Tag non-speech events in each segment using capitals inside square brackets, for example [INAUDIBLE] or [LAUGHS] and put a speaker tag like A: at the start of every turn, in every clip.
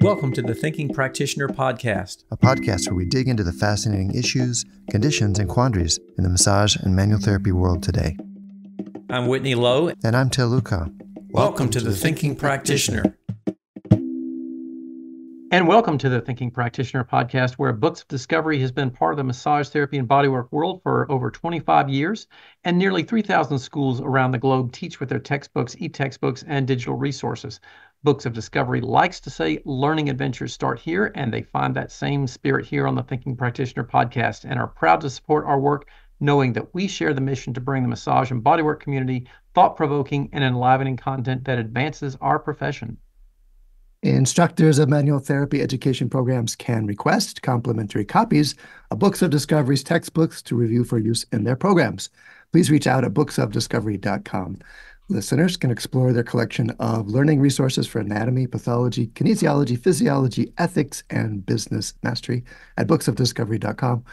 A: Welcome to the Thinking Practitioner Podcast,
B: a podcast where we dig into the fascinating issues, conditions, and quandaries in the massage and manual therapy world today.
A: I'm Whitney Lowe.
B: And I'm Til Luchau.
A: Welcome, welcome to, to, the, Thinking, Thinking Practitioner.
C: And welcome to the Thinking Practitioner podcast, where Books of Discovery has been part of the massage therapy and bodywork world for over 25 years. And nearly 3,000 schools around the globe teach with their textbooks, e textbooks, and digital resources. Books of Discovery likes to say learning adventures start here, and they find that same spirit here on the Thinking Practitioner podcast and are proud to support our work, knowing that we share the mission to bring the massage and bodywork community thought provoking and enlivening content that advances our profession.
D: Instructors of manual therapy education programs can request complimentary copies of Books of Discovery's textbooks to review for use in their programs. Please reach out at booksofdiscovery.com. Listeners can explore their collection of learning resources for anatomy, pathology, kinesiology, physiology, ethics, and business mastery at booksofdiscovery.com,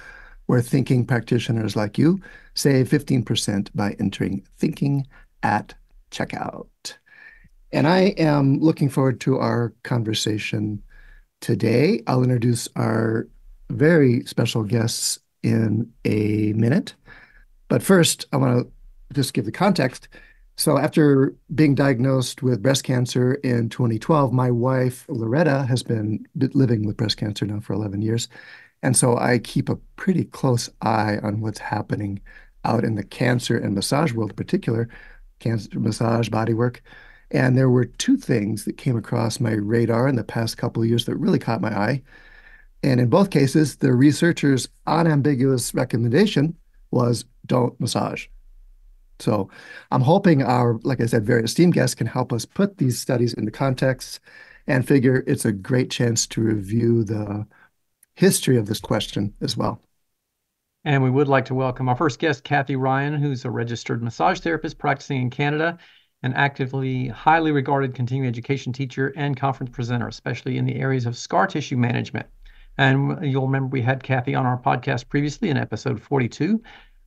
D: where thinking practitioners like you save 15% by entering thinking at checkout. And I am looking forward to our conversation today. I'll introduce our very special guests in a minute. But first, I want to just give the context. So after being diagnosed with breast cancer in 2012, my wife Loretta has been living with breast cancer now for 11 years. And so I keep a pretty close eye on what's happening out in the cancer and massage world in particular, cancer massage, bodywork. And there were two things that came across my radar in the past couple of years that really caught my eye. And in both cases, the researchers' unambiguous recommendation was don't massage. So I'm hoping our, like I said, very esteemed guests can help us put these studies into context and figure it's a great chance to review the history of this question as well.
C: And we would like to welcome our first guest, Cathy Ryan, who's a registered massage therapist practicing in Canada and actively highly regarded continuing education teacher and conference presenter, especially in the areas of scar tissue management. And you'll remember we had Cathy on our podcast previously in episode 42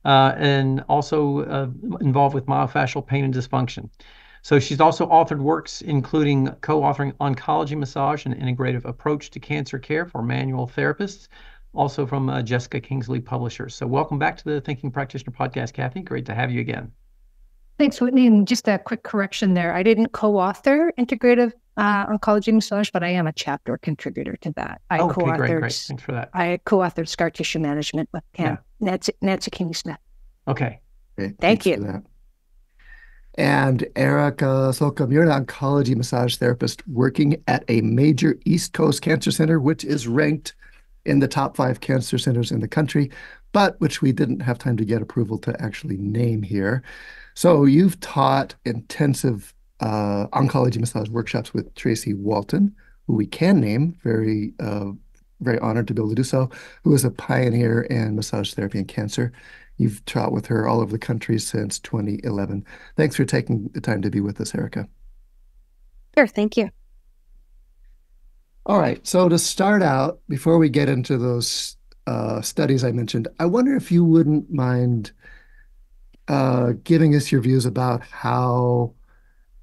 C: uh, and also uh, involved with myofascial pain and dysfunction. So she's also authored works including co-authoring Oncology Massage, an integrative approach to cancer care for manual therapists, also from uh, Jessica Kingsley Publishers. So welcome back to the Thinking Practitioner podcast, Cathy. Great to have you again.
E: Thanks, Whitney. And just a quick correction there. I didn't co-author integrative uh, oncology massage, but I am a chapter contributor to that. I
C: okay, co-authored, great, great. Thanks for that.
E: I co-authored scar tissue management with Cam, yeah. Nancy, Nancy King Smith.
C: Okay.
D: okay
E: Thank you.
D: And Erika Slocum, you're an oncology massage therapist working at a major East Coast cancer center, which is ranked in the top five cancer centers in the country, but which we didn't have time to get approval to actually name here. So you've taught intensive uh, oncology massage workshops with Tracy Walton, who we can name, very uh, very honored to be able to do so, who is a pioneer in massage therapy and cancer. You've taught with her all over the country since 2011. Thanks for taking the time to be with us, Erika.
E: Sure, thank you.
D: All right, so to start out, before we get into those uh, studies I mentioned, I wonder if you wouldn't mind uh, giving us your views about how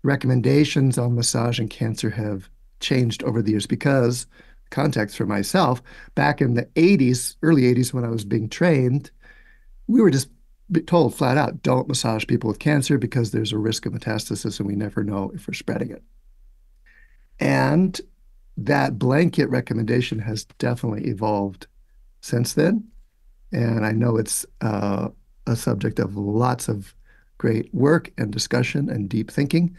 D: recommendations on massage and cancer have changed over the years because context for myself back in the 80s early 80s when i was being trained we were just told flat out don't massage people with cancer because there's a risk of metastasis and we never know if we're spreading it. And that blanket recommendation has definitely evolved since then. And i know it's uh, a subject of lots of great work and discussion and deep thinking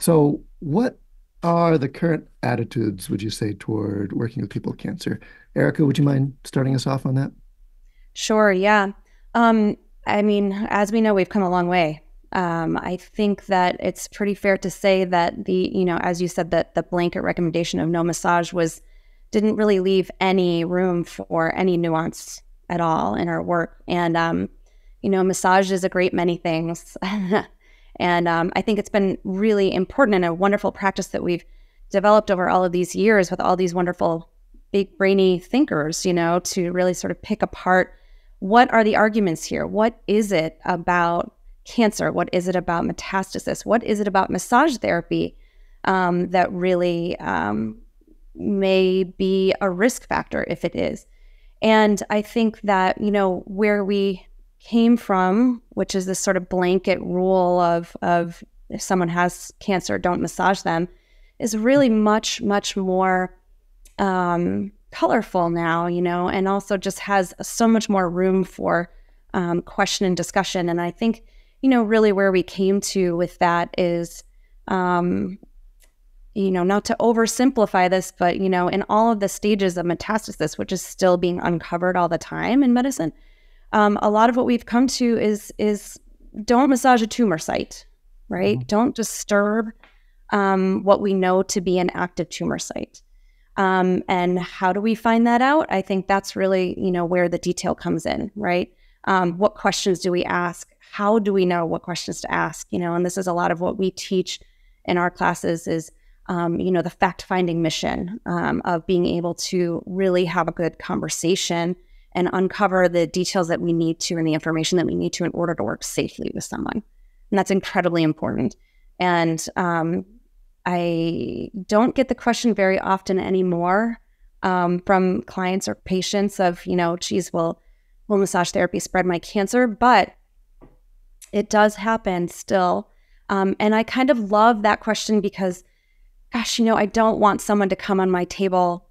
D: so, what are the current attitudes, would you say, toward working with people with cancer? Erika, would you mind starting us off on that?
F: Sure, yeah. Um, I mean, as we know, we've come a long way. Um, I think that it's pretty fair to say that the, you know, as you said, that the blanket recommendation of no massage was didn't really leave any room for any nuance at all in our work. And um, you know, massage is a great many things. [LAUGHS] And um, I think it's been really important and a wonderful practice that we've developed over all of these years with all these wonderful big brainy thinkers, you know, to really sort of pick apart what are the arguments here? What is it about cancer? What is it about metastasis? What is it about massage therapy um, that really um, may be a risk factor if it is. And I think that, you know, where we came from, which is this sort of blanket rule of, of if someone has cancer, don't massage them, is really much, much more um, colorful now, you know, and also just has so much more room for um, question and discussion. And I think, you know, really where we came to with that is, um, you know, not to oversimplify this, but, you know, in all of the stages of metastasis, which is still being uncovered all the time in medicine, um, a lot of what we've come to is, is don't massage a tumor site, right? Mm-hmm. Don't disturb um, what we know to be an active tumor site. Um, and how do we find that out? I think that's really, you know, where the detail comes in, right? Um, what questions do we ask? How do we know what questions to ask? You know, and this is a lot of what we teach in our classes is, um, you know, the fact-finding mission um, of being able to really have a good conversation and uncover the details that we need to and the information that we need to in order to work safely with someone. And that's incredibly important. And um, I don't get the question very often anymore um, from clients or patients of, you know, geez, will, will massage therapy spread my cancer? But it does happen still. Um, and I kind of love that question because, gosh, you know, I don't want someone to come on my table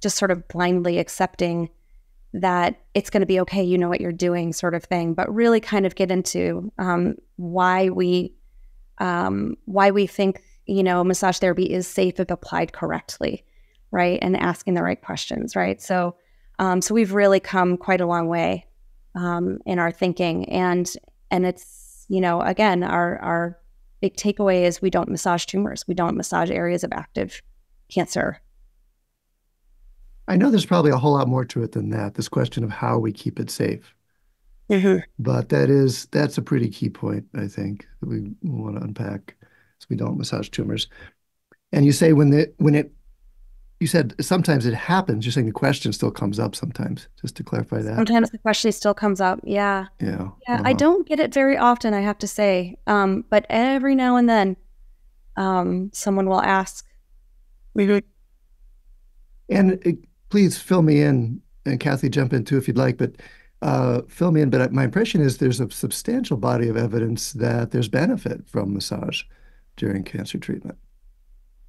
F: just sort of blindly accepting that it's going to be okay, you know what you're doing, sort of thing, but really kind of get into um, why we um, why we think you know, massage therapy is safe if applied correctly, right? And asking the right questions, right? So, um, so we've really come quite a long way um, in our thinking, and and it's you know, again, our our big takeaway is we don't massage tumors, we don't massage areas of active cancer.
D: I know there's probably a whole lot more to it than that. This question of how we keep it safe. Mm-hmm. But that is that's a pretty key point, I think, that we want to unpack so we don't massage tumors. And you say when the when it you said sometimes it happens. You're saying the question still comes up sometimes, just to clarify that.
F: Sometimes the question still comes up. Yeah.
D: Yeah.
F: Yeah. Uh-huh. I don't get it very often, I have to say. Um, but every now and then, um, someone will ask.
D: We and please fill me in, and Cathy, jump in too if you'd like. But uh, fill me in. But my impression is there's a substantial body of evidence that there's benefit from massage during cancer treatment.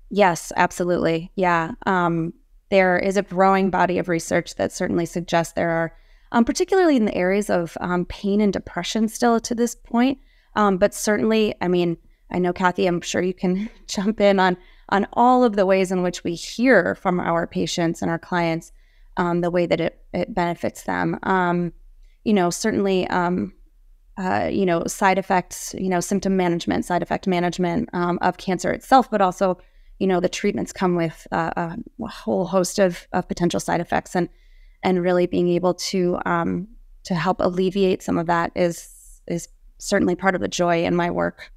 F: Yes, absolutely. Yeah. Um, there is a growing body of research that certainly suggests there are, um, particularly in the areas of um, pain and depression, still to this point. Um, but certainly, I mean, I know Cathy. I'm sure you can [LAUGHS] jump in on on all of the ways in which we hear from our patients and our clients um, the way that it, it benefits them. Um, you know, certainly uh, you know, side effects, you know, symptom management, side effect management um, of cancer itself, but also, you know, the treatments come with uh, a whole host of, of potential side effects, and and really being able to um, to help alleviate some of that is is certainly part of the joy in my work.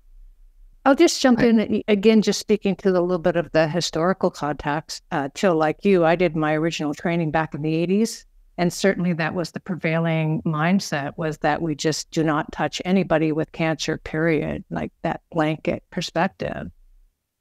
E: I'll just jump I, in again, just speaking to a little bit of the historical context. Uh, Til, like you, I did my original training back in the 80s and certainly that was the prevailing mindset was that we just do not touch anybody with cancer period like that blanket perspective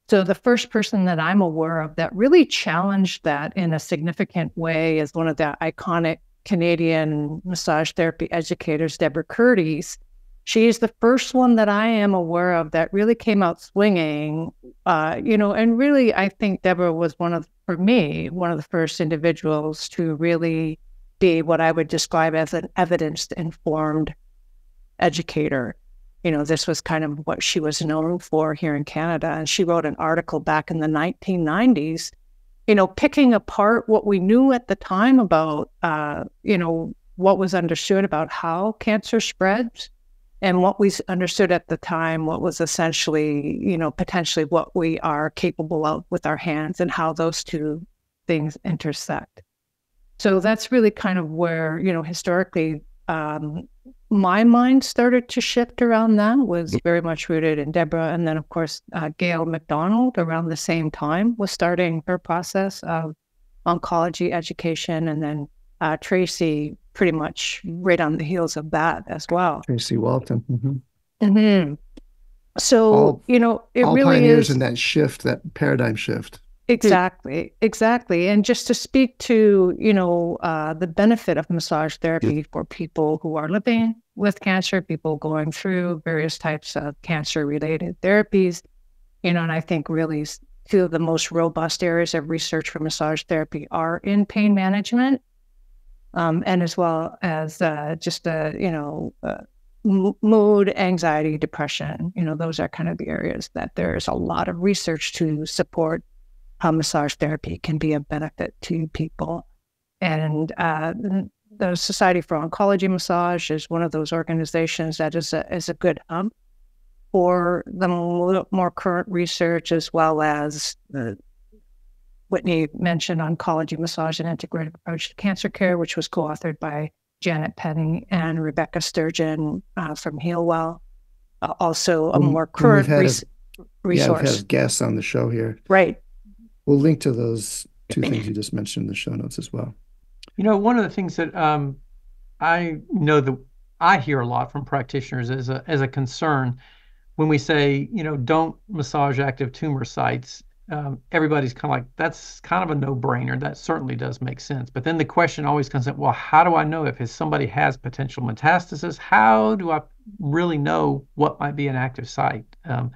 E: so the first person that i'm aware of that really challenged that in a significant way is one of the iconic canadian massage therapy educators deborah curtis she's the first one that i am aware of that really came out swinging uh, you know and really i think deborah was one of for me one of the first individuals to really be what I would describe as an evidence informed educator. You know, this was kind of what she was known for here in Canada. And she wrote an article back in the 1990s, you know, picking apart what we knew at the time about, uh, you know, what was understood about how cancer spreads and what we understood at the time, what was essentially, you know, potentially what we are capable of with our hands and how those two things intersect. So that's really kind of where, you know, historically, um, my mind started to shift around that was mm. very much rooted in Deborah. And then, of course, uh, Gayle MacDonald around the same time was starting her process of oncology education. And then uh, Tracy pretty much right on the heels of that as well.
D: Tracy Walton.
E: Mm-hmm. Mm-hmm. So, all, you know, it
D: all
E: really
D: pioneers
E: is.
D: in that shift, that paradigm shift.
E: Exactly, exactly. And just to speak to, you know, uh, the benefit of massage therapy for people who are living with cancer, people going through various types of cancer related therapies, you know, and I think really two of the most robust areas of research for massage therapy are in pain management, um, and as well as uh, just, uh, you know, uh, mood, anxiety, depression. You know, those are kind of the areas that there's a lot of research to support how massage therapy can be a benefit to people. And uh, the Society for Oncology Massage is one of those organizations that is a, is a good hub for the more current research, as well as the Whitney mentioned Oncology Massage and Integrative Approach to Cancer Care, which was co authored by Janet Penny and Rebecca Sturgeon uh, from Healwell. Uh, also, a more current res-
D: a,
E: resource.
D: Yeah, we've had guests on the show here.
E: Right.
D: We'll link to those two things you just mentioned in the show notes as well.
C: You know, one of the things that um, I know that I hear a lot from practitioners as a as a concern when we say, you know, don't massage active tumor sites. Um, everybody's kind of like, that's kind of a no brainer. That certainly does make sense. But then the question always comes up, well, how do I know if somebody has potential metastasis? How do I really know what might be an active site? Um,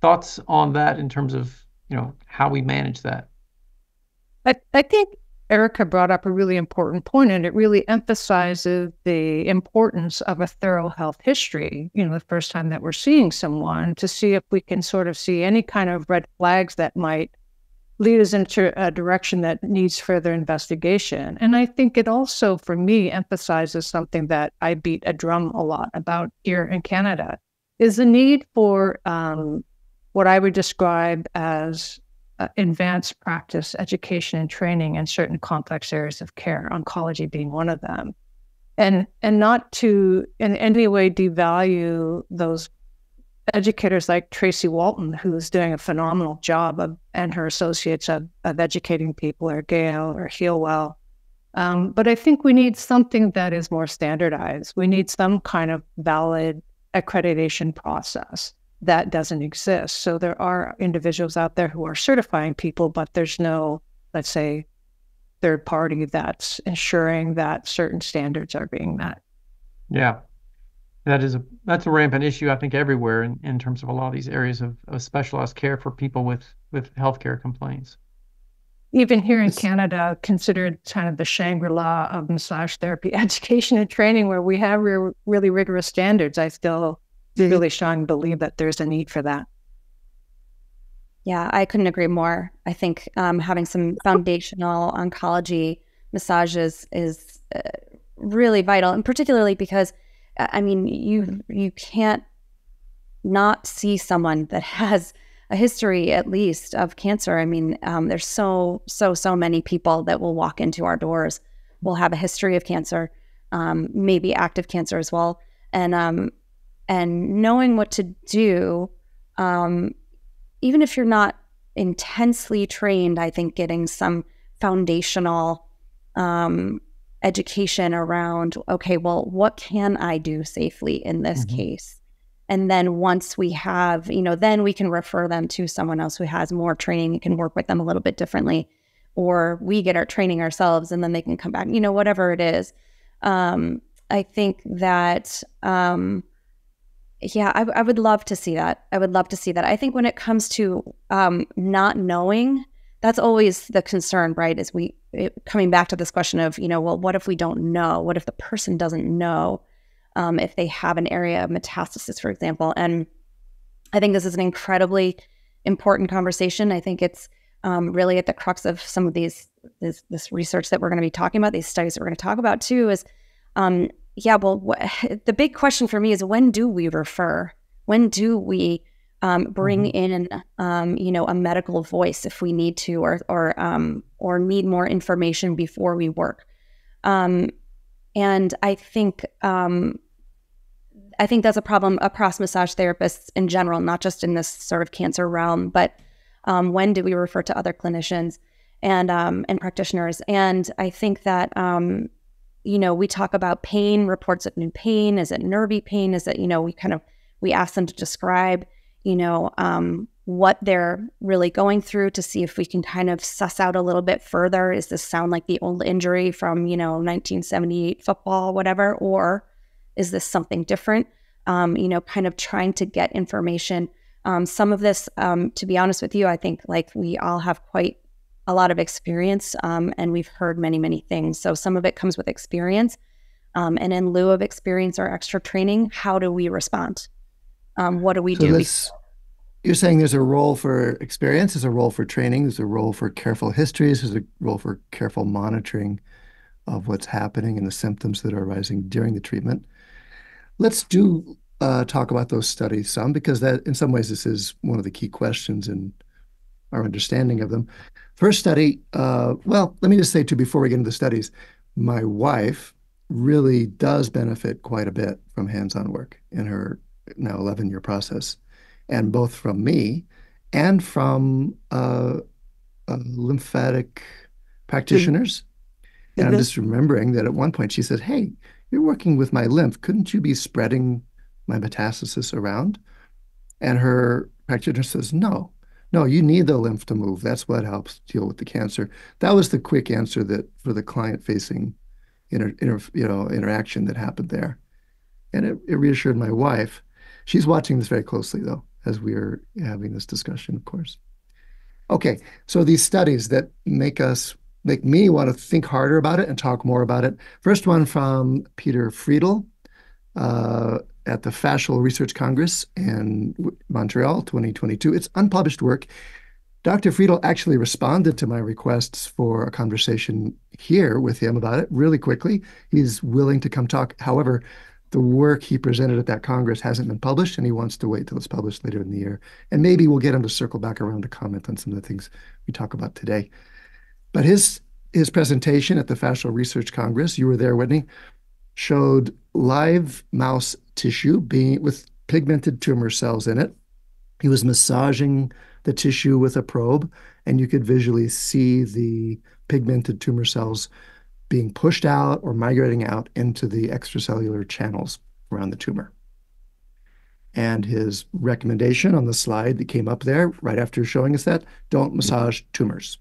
C: thoughts on that in terms of you know how we manage that
E: I, I think erika brought up a really important point and it really emphasizes the importance of a thorough health history you know the first time that we're seeing someone to see if we can sort of see any kind of red flags that might lead us into a direction that needs further investigation. And I think it also, for me, emphasizes something that I beat a drum a lot about here in Canada is the need for um, what I would describe as uh, advanced practice, education, and training in certain complex areas of care, oncology being one of them. And, and not to in any way devalue those educators like Tracy Walton, who's doing a phenomenal job of, and her associates of, of educating people, or Gayle or Healwell. Um, but I think we need something that is more standardized. We need some kind of valid accreditation process that doesn't exist. So there are individuals out there who are certifying people, but there's no, let's say, third party that's ensuring that certain standards are being met.
C: Yeah. That is a that's a rampant issue, I think, everywhere in, in terms of a lot of these areas of, of specialized care for people with with healthcare complaints.
E: Even here in Canada, considered kind of the Shangri La of massage therapy [LAUGHS] education and training, where we have re- really rigorous standards, I still mm-hmm. really strongly believe that there's a need for that.
F: Yeah, I couldn't agree more. I think um, having some foundational oncology massages is uh, really vital, and particularly because, uh, I mean, you you can't not see someone that has a history, at least, of cancer. I mean, um, there's so so so many people that will walk into our doors will have a history of cancer, um, maybe active cancer as well, and um, and knowing what to do, um, even if you're not intensely trained, I think getting some foundational um, education around, okay, well, what can I do safely in this mm-hmm. case? And then once we have, you know, then we can refer them to someone else who has more training and can work with them a little bit differently. Or we get our training ourselves and then they can come back, you know, whatever it is. Um, I think that um, yeah, I, I, would love to see that. I would love to see that. I think when it comes to um, not knowing, that's always the concern, right? Is we it, coming back to this question of, you know, well, what if we don't know? What if the person doesn't know um, if they have an area of metastasis, for example? And I think this is an incredibly important conversation. I think it's um, really at the crux of some of these this, this research that we're going to be talking about, these studies that we're going to talk about too. Is um, yeah, well, wh- [LAUGHS] the big question for me is when do we refer? When do we um, bring mm-hmm. in, um, you know, a medical voice if we need to, or or um, or need more information before we work? Um, and I think um, I think that's a problem across massage therapists in general, not just in this sort of cancer realm, but um, when do we refer to other clinicians and and practitioners? And I think that you know, we talk about pain, reports of new pain. Is it nervy pain? Is it, you know, we kind of, we ask them to describe, you know, um, what they're really going through to see if we can kind of suss out a little bit further. Is this sound like the old injury from, you know, 1978 football, whatever? Or is this something different? Um, you know, kind of trying to get information. Um, some of this, um, to be honest with you, I think like we all have quite a lot of experience um, and we've heard many, many things. So some of it comes with experience. Um, and in lieu of experience or extra training, how do we respond? Um, what do we
D: So
F: do?
D: let's, you're saying there's a role for experience, there's a role for training, there's a role for careful histories, there's a role for careful monitoring of what's happening and the symptoms that are arising during the treatment. Let's do uh, talk about those studies some because that, in some ways, this is one of the key questions in our understanding of them. First study, uh, well, let me just say too before we get into the studies, my wife really does benefit quite a bit from hands-on work in her now 11-year process, and both from me and from uh, uh, lymphatic practitioners. And I'm
E: Mhm.
D: just remembering that at one point she said, "Hey, you're working with my lymph. Couldn't you be spreading my metastasis around?" And her practitioner says, "No, no, you need the lymph to move. That's what helps deal with the cancer." That was the quick answer that for the client-facing inter, inter, you know, interaction that happened there. And it, it reassured my wife. She's watching this very closely, though, as we are having this discussion, of course. Okay, so these studies that make us make me want to think harder about it and talk more about it. First one from Peter Friedl uh, at the Fascial Research Congress in Montreal, 2022. It's unpublished work. Dr. Friedl actually responded to my requests for a conversation here with him about it really quickly. He's willing to come talk. However, the work he presented at that Congress hasn't been published, and he wants to wait till it's published later in the year. And maybe we'll get him to circle back around to comment on some of the things we talk about today. But his his presentation at the Fascial Research Congress, you were there, Whitney, showed live mouse tissue being with pigmented tumor cells in it. He was massaging the tissue with a probe, and you could visually see the pigmented tumor cells being pushed out or migrating out into the extracellular channels around the tumor. And his recommendation on the slide that came up there right after showing us that don't massage tumors.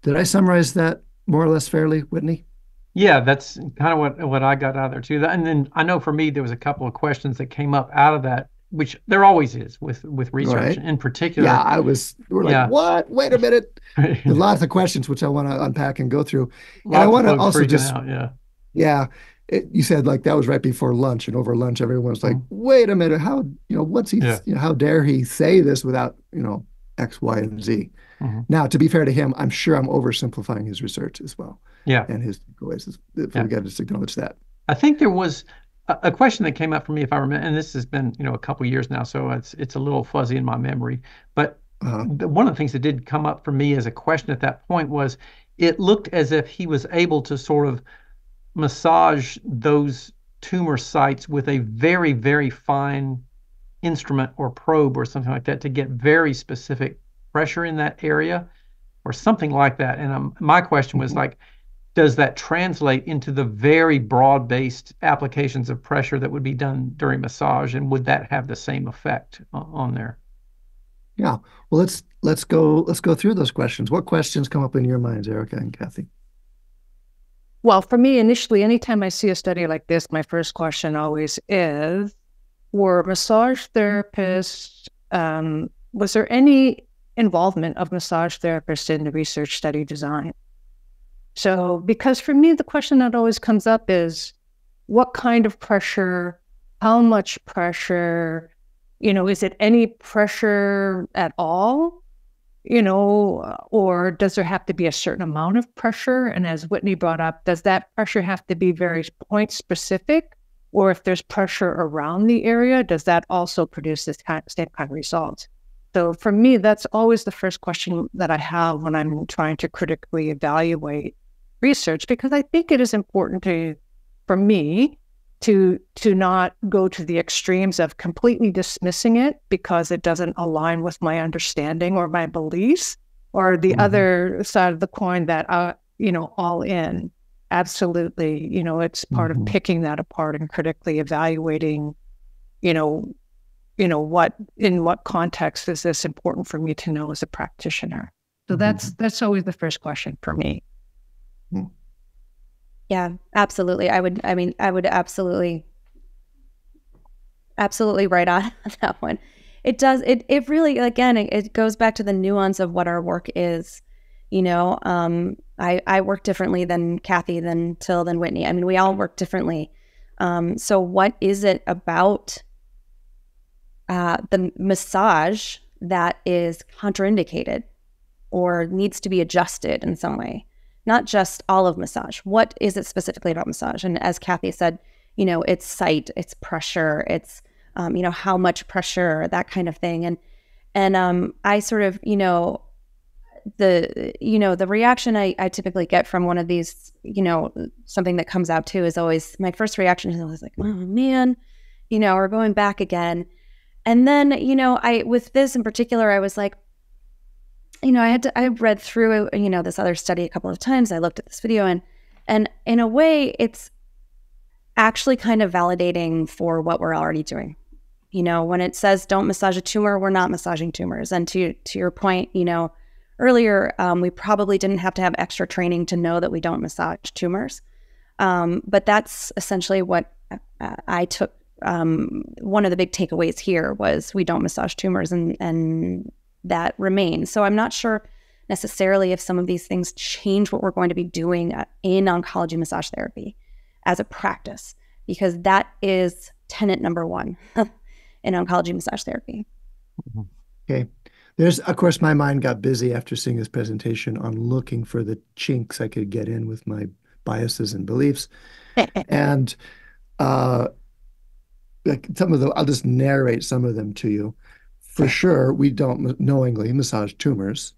D: Did I summarize that more or less fairly, Whitney?
C: Yeah, that's kind of what what I got out of there too. And then I know for me there was a couple of questions that came up out of that, which there always is with with research
D: Right.
C: in particular.
D: Yeah, I was, we're like,
C: Yeah.
D: what? Wait a minute. [LAUGHS] Lots of questions which I want to unpack and go through.
C: Lots
D: I wanna also just-
C: out, yeah.
D: Yeah. It, you said like that was right before lunch, and over lunch, everyone was like,
C: Mhm.
D: wait a minute, how, you know, what's he,
C: Yeah.
D: you know, how dare he say this without, you know, X, Y, and Z?
C: Mhm.
D: Now, to be fair to him, I'm sure I'm oversimplifying his research as well
C: Yeah.
D: and his takeaways. If
C: Yeah.
D: we got to just acknowledge that.
C: I think there was a, a question that came up for me, if I remember, and this has been, you know, a couple years now, so it's it's a little fuzzy in my memory. But
D: Uh,
C: the, one of the things that did come up for me as a question at that point was, it looked as if he was able to sort of massage those tumor sites with a very, very fine instrument or probe or something like that to get very specific pressure in that area or something like that. And um, my question was like, does that translate into the very broad-based applications of pressure that would be done during massage, and would that have the same effect on there?
D: yeah. Well, let's let's go let's go through those questions. What questions come up in your minds, Erika and Cathy?
E: Well, for me, initially, anytime I see a study like this, my first question always is Were massage therapists, um, was there any involvement of massage therapists in the research study design? So, because for me, the question that always comes up is what kind of pressure, how much pressure, you know, is it any pressure at all? you know, or does there have to be a certain amount of pressure? And as Whitney brought up, does that pressure have to be very point specific? Or if there's pressure around the area, does that also produce this kind, same kind of result? So for me, that's always the first question that I have when I'm trying to critically evaluate research, because I think it is important to, for me, to to not go to the extremes of completely dismissing it because it doesn't align with my understanding or my beliefs or the
C: Mhm.
E: other side of the coin that uh you know all in absolutely you know it's part
C: Mhm.
E: of picking that apart and critically evaluating you know you know, what in what context is this important for me to know as a practitioner? So that's
D: Mm-hmm.
E: that's always the first question for me.
F: Yeah, absolutely. I would, I mean, I would absolutely, absolutely right on [LAUGHS] that one. It does, it, it really, again, it, it goes back to the nuance of what our work is. You know, um, I, I work differently than Cathy, than Til, than Whitney. I mean, we all work differently. Um, so what is it about uh, the massage that is contraindicated or needs to be adjusted in some way? not just all of massage. What is it specifically about massage? And as Cathy said, you know, it's site, it's pressure, it's um, you know how much pressure, that kind of thing. And and um, I sort of, you know, the you know the reaction I, I typically get from one of these, you know, something that comes out too is always my first reaction is always like, oh man, you know, we're going back again. And then you know, I with this in particular, I was like, you know, I had to, I read through, you know, this other study a couple of times. I looked at this video and, and in a way, it's actually kind of validating for what we're already doing. You know, when it says don't massage a tumor, we're not massaging tumors. And to to your point, you know, earlier, um, we probably didn't have to have extra training to know that we don't massage tumors. Um, but that's essentially what uh, I took. Um, one of the big takeaways here was we don't massage tumors, and and that remains. So I'm not sure necessarily if some of these things change what we're going to be doing uh, in oncology massage therapy as a practice, because that is tenet number one [LAUGHS] in oncology massage therapy.
D: Okay. There's, of course, my mind got busy after seeing this presentation on looking for the chinks I could get in with my biases and beliefs. [LAUGHS] and uh, like some of them, I'll just narrate some of them to you. For sure, we don't knowingly massage tumors.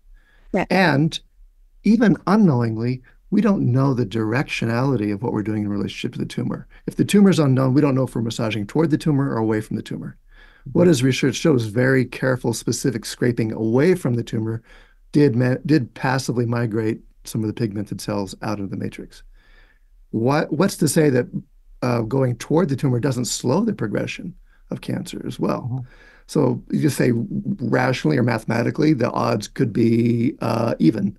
D: And even unknowingly, we don't know the directionality of what we're doing in relationship to the tumor. If the tumor is unknown, we don't know if we're massaging toward the tumor or away from the tumor. What his research shows, very careful, specific scraping away from the tumor did ma- did passively migrate some of the pigmented cells out of the matrix. What what's to say that uh, going toward the tumor doesn't slow the progression of cancer as well? So you just say rationally or mathematically, the odds could be uh, even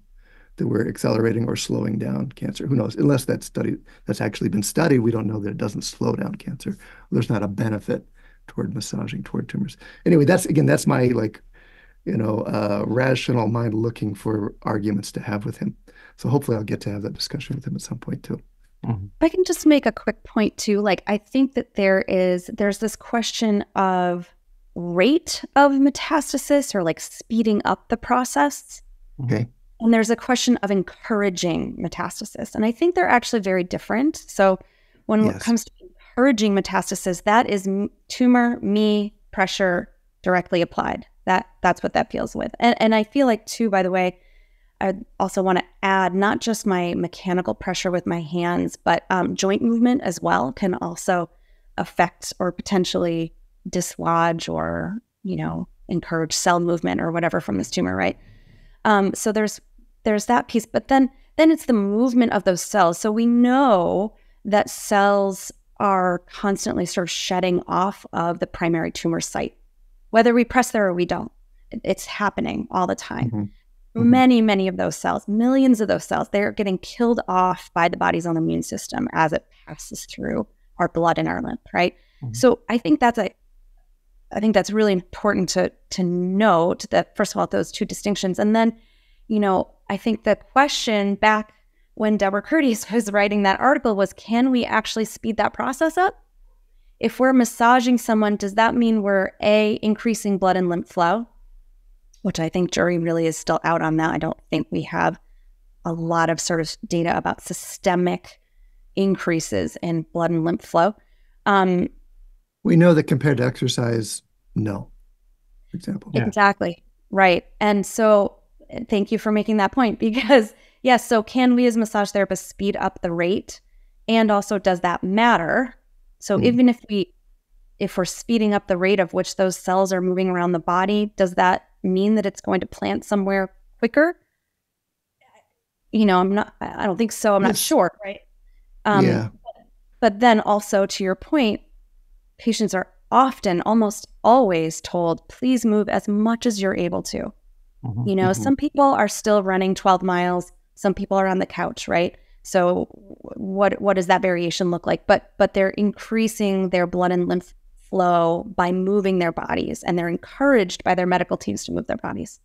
D: that we're accelerating or slowing down cancer. Who knows? Unless that study that's actually been studied, we don't know that it doesn't slow down cancer. There's not a benefit toward massaging toward tumors. Anyway, that's again, that's my like, you know, uh, rational mind looking for arguments to have with him. So hopefully, I'll get to have that discussion with him at some point too.
F: If I can just make a quick point too, like I think that there is there's this question of rate of metastasis or like speeding up the process.
D: Okay.
F: And there's a question of encouraging metastasis. And I think they're actually very different. So when it comes to encouraging metastasis, that is tumor, me, pressure directly applied. That that's what that feels with. And and I feel like too, by the way, I also want to add not just my mechanical pressure with my hands, but um, joint movement as well can also affect or potentially dislodge or you know encourage cell movement or whatever from this tumor, right? Um, so there's there's that piece, but then then it's the movement of those cells. So we know that cells are constantly sort of shedding off of the primary tumor site, whether we press there or we don't. It's happening all the time.
D: Mhm. Mhm.
F: Many, many of those cells, millions of those cells, they're getting killed off by the body's own immune system as it passes through our blood and our lymph, right?
C: Mhm.
F: So I think that's a I think that's really important to to note that first of all those two distinctions, and then, you know, I think the question back when Deborah Curtis was writing that article was, can we actually speed that process up? If we're massaging someone, does that mean we're a increasing blood and lymph flow? Which I think jury really is still out on that. I don't think we have a lot of sort of data about systemic increases in blood and lymph flow. Um,
D: We know that compared to exercise, no. For example.
C: Yeah.
F: Exactly. Right. And so thank you for making that point [LAUGHS] because, yes, so can we as massage therapists speed up the rate? And also, does that matter? So
D: Hmm.
F: even if we, if we're speeding up the rate of which those cells are moving around the body, does that mean that it's going to plant somewhere quicker? You know, I'm not, I I don't think so. I'm not
D: Yes.
F: sure. Right. Um,
D: yeah.
F: But then also to your point, patients are often, almost always told, please move as much as you're able to.
C: Mhm,
F: You know,
C: mhm.
F: some people are still running 12 miles, some people are on the couch, right? So what what does that variation look like? But but they're increasing their blood and lymph flow by moving their bodies and they're encouraged by their medical teams to move their bodies.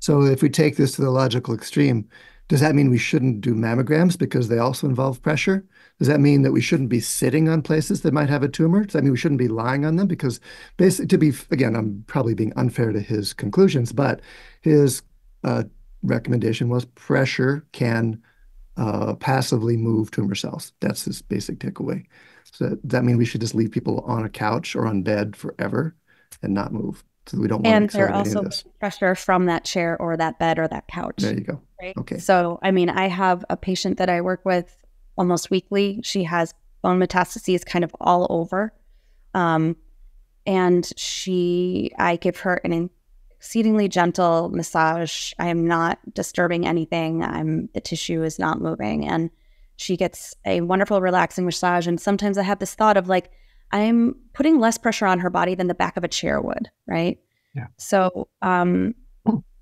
D: So if we take this to the logical extreme, does that mean we shouldn't do mammograms because they also involve pressure? Does that mean that we shouldn't be sitting on places that might have a tumor? Does that mean we shouldn't be lying on them? Because basically, to be again, I'm probably being unfair to his conclusions, but his uh, recommendation was pressure can uh, passively move tumor cells. That's his basic takeaway. So does that means we should just leave people on a couch or on bed forever and not move? So we don't want
F: And
D: to
F: they're also pressure from that chair or that bed or that couch.
D: There you go.
F: right?
D: Okay.
F: So, I mean, I have a patient that I work with almost weekly. She has bone metastases kind of all over. Um, and she, I give her an exceedingly gentle massage. I am not disturbing anything. I'm, the tissue is not moving. And she gets a wonderful, relaxing massage. And sometimes I have this thought of like, I'm putting less pressure on her body than the back of a chair would, right?
C: Yeah.
F: So, um,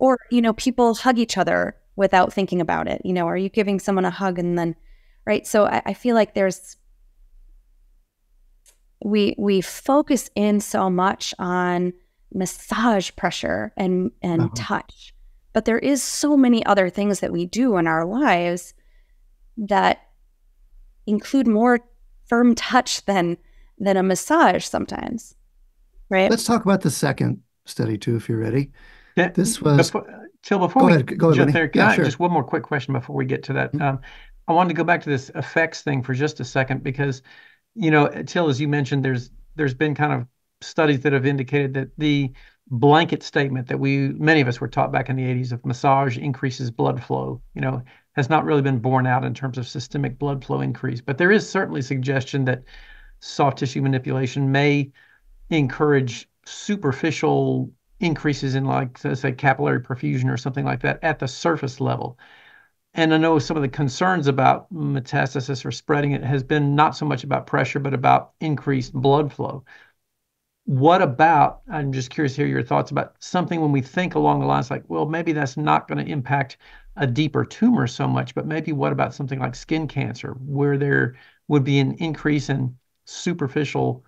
F: or, you know, people hug each other without thinking about it. You know, are you giving someone a hug and then, right? So I, I feel like there's, we we focus in so much on massage pressure and and
D: Uh-huh.
F: touch but there is so many other things that we do in our lives that include more firm touch than than a massage sometimes right
D: Let's talk about the second study too, if you're ready.
C: Yeah,
D: This was
C: Before, Til, before
D: Go
C: we
D: ahead, go ahead,
C: jump
D: Whitney.
C: there,
D: Yeah,
C: I-
D: sure.
C: just one more quick question before we get to that.
D: Mhm.
C: Um, I wanted to go back to this effects thing for just a second because, you know, Til, as you mentioned, there's there's been kind of studies that have indicated that the blanket statement that we many of us were taught back in the 80s of massage increases blood flow, you know, has not really been borne out in terms of systemic blood flow increase. But there is certainly suggestion that soft tissue manipulation may encourage superficial increases in like say capillary perfusion or something like that at the surface level and i know some of the concerns about metastasis or spreading it has been not so much about pressure but about increased blood flow what about i'm just curious to hear your thoughts about something when we think along the lines like well maybe that's not going to impact a deeper tumor so much but maybe what about something like skin cancer where there would be an increase in superficial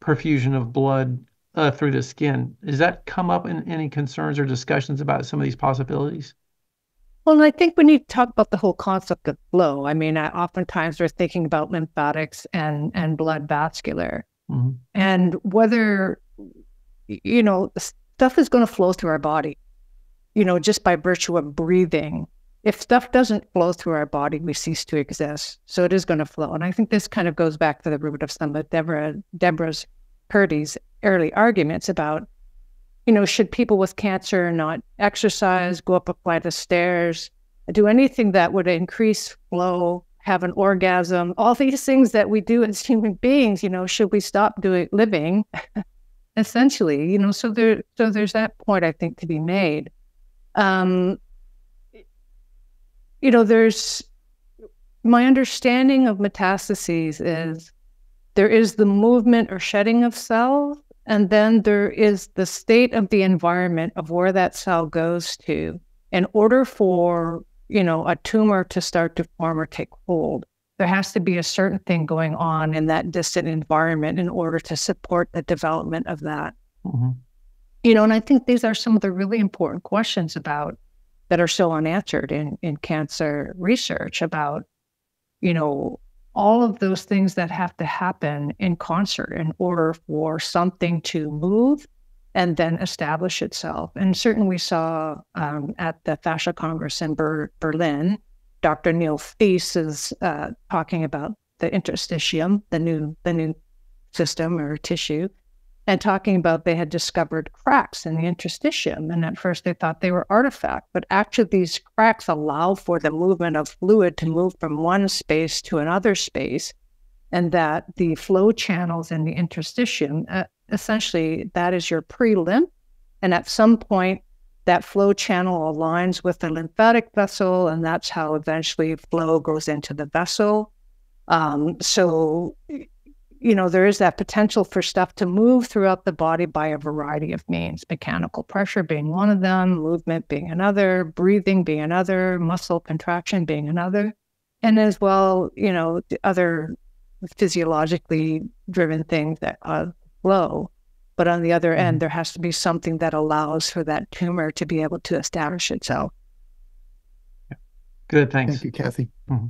C: perfusion of blood uh, through the skin. Does that come up in any concerns or discussions about some of these possibilities?
E: Well, and I think when you talk about the whole concept of flow, I mean, I, oftentimes we're thinking about lymphatics and and blood vascular,
C: Mhm.
E: and whether you know stuff is going to flow through our body, you know, just by virtue of breathing. If stuff doesn't flow through our body, we cease to exist. So it is going to flow, and I think this kind of goes back to the root of some of Deborah Deborah's Purdy's early arguments about you know, should people with cancer not exercise, go up a flight of stairs, do anything that would increase flow, have an orgasm, all these things that we do as human beings, you know, should we stop doing living? [LAUGHS] Essentially, you know, so there so there's that point I think to be made. Um you know, there's my understanding of metastases is there is the movement or shedding of cells and then there is the state of the environment of where that cell goes to in order for, you know, a tumor to start to form or take hold. There has to be a certain thing going on in that distant environment in order to support the development of that.
C: Mhm.
E: You know, and I think these are some of the really important questions about that are still unanswered in, in cancer research about, you know, all of those things that have to happen in concert in order for something to move and then establish itself. And certainly we saw um, at the Fascia Congress in Ber- Berlin, Dr. Neil Theise is uh, talking about the interstitium, the new the new system or tissue, and talking about they had discovered cracks in the interstitium. And at first they thought they were artifact, but actually these cracks allow for the movement of fluid to move from one space to another space. And that the flow channels in the interstitium, uh, essentially, that is your pre-lymph. And at some point, that flow channel aligns with the lymphatic vessel, and that's how eventually flow goes into the vessel. Um, so you know, there is that potential for stuff to move throughout the body by a variety of means, mechanical pressure being one of them, movement being another, breathing being another, muscle contraction being another. And as well, you know, other physiologically driven things that are low. But on the other mm-hmm. end, there has to be something that allows for that tumor to be able to establish itself.
C: Good, thanks.
D: Thank you, Cathy. Mm-hmm.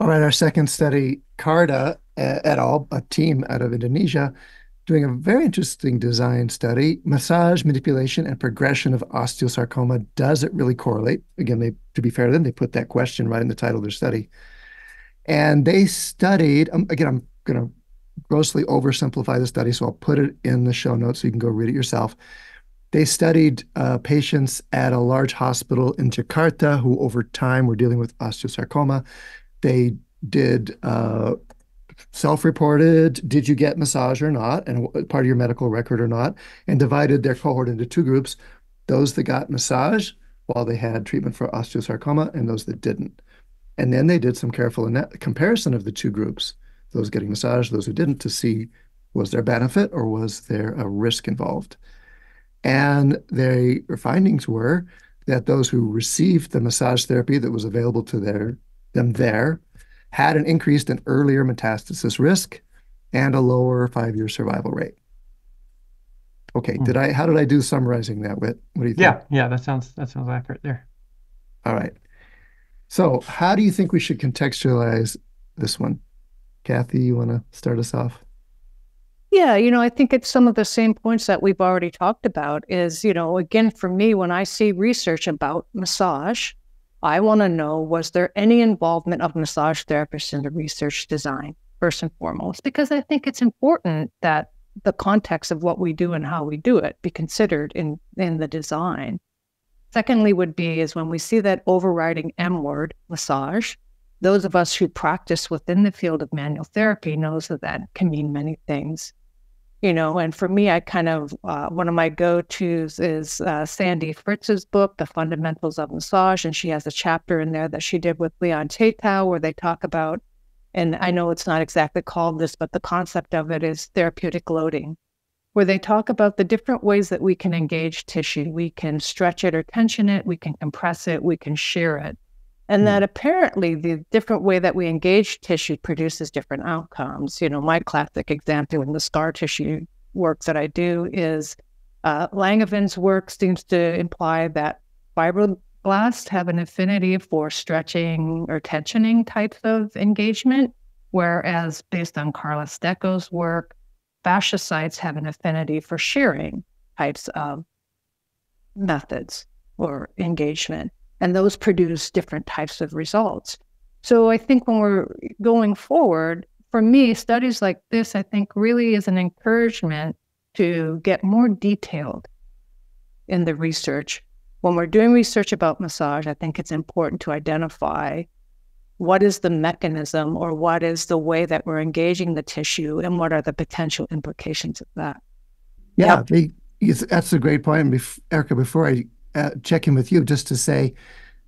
D: All right, our second study, Karda et al., a team out of Indonesia, doing a very interesting design study. Massage, manipulation, and progression of osteosarcoma. Does it really correlate? Again, they to be fair to them, they put that question right in the title of their study. And they studied, um, again, I'm going to grossly oversimplify the study, so I'll put it in the show notes so you can go read it yourself. They studied uh, patients at a large hospital in Jakarta who, over time, were dealing with osteosarcoma. They did uh, self-reported, did you get massage or not, and part of your medical record or not, and divided their cohort into two groups: those that got massage while they had treatment for osteosarcoma, and those that didn't. And then they did some careful comparison of the two groups, those getting massage, those who didn't, to see was there benefit or was there a risk involved. And their findings were that those who received the massage therapy that was available to their them there had an increased and earlier metastasis risk and a lower five-year survival rate. Okay, mm. did I? How did I do summarizing that? Whit? What do you think?
C: Yeah, yeah, that sounds that sounds accurate there.
D: All right. So, how do you think we should contextualize this one? Cathy, you want to start us off?
E: Yeah, you know, I think it's some of the same points that we've already talked about. Is, you know, again, for me, when I see research about massage, I want to know was there any involvement of massage therapists in the research design, first and foremost, because I think it's important that the context of what we do and how we do it be considered in, in the design. Secondly, would be is when we see that overriding M word, massage, those of us who practice within the field of manual therapy knows that that can mean many things. You know, and for me, I kind of uh, one of my go-tos is uh, Sandy Fritz's book, The Fundamentals of Massage, and she has a chapter in there that she did with Leon Chaitow where they talk about, and I know it's not exactly called this, but the concept of it is therapeutic loading where they talk about the different ways that we can engage tissue. We can stretch it or tension it, we can compress it, we can shear it. And mm. that apparently the different way that we engage tissue produces different outcomes. You know, my classic example in the scar tissue work that I do is uh, Langevin's work seems to imply that fibroblasts have an affinity for stretching or tensioning types of engagement, whereas based on Carla Stecco's work, fasciocytes have an affinity for shearing types of methods or engagement, and those produce different types of results. So I think when we're going forward, for me, studies like this, I think really is an encouragement to get more detailed in the research. When we're doing research about massage, I think it's important to identify what is the mechanism or what is the way that we're engaging the tissue and what are the potential implications of that
D: yeah yep. that's a great point bef- erika before i uh, check in with you just to say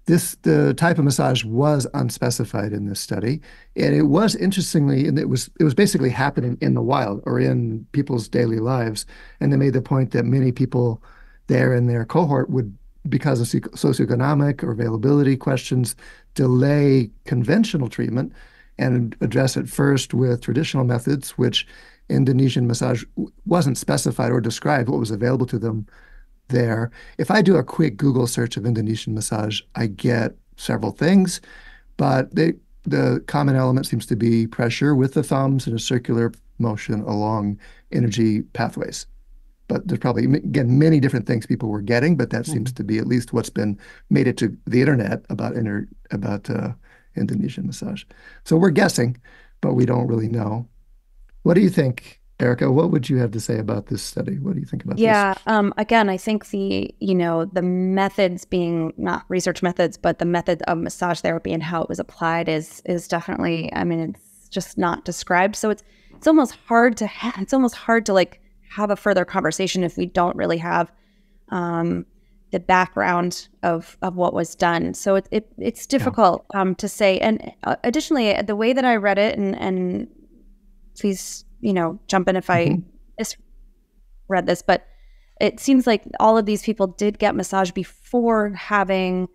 D: this the type of massage was unspecified in this study. And it was interestingly and it was it was basically happening in the wild or in people's daily lives. And they made the point that many people there in their cohort would because of socioeconomic or availability questions, delay conventional treatment and address it first with traditional methods, which Indonesian massage wasn't specified or described what was available to them there. If I do a quick Google search of Indonesian massage, I get several things, but they, the common element seems to be pressure with the thumbs and a circular motion along energy pathways but there's probably again many different things people were getting, but that mm-hmm. seems to be at least what's been made it to the internet about inter, about uh, Indonesian massage. So we're guessing, but we don't really know. What do you think, Erika? What would you have to say about this study? What do you think about
F: yeah, this? Yeah, um, again, I think the you know the methods being not research methods, but the method of massage therapy and how it was applied is is definitely. I mean, it's just not described, so it's it's almost hard to ha- it's almost hard to like have a further conversation if we don't really have um, the background of of what was done. So it, it it's difficult yeah. um, to say. And uh, additionally, the way that I read it, and and please you know, jump in if I mm-hmm. misread this, but it seems like all of these people did get massage before having,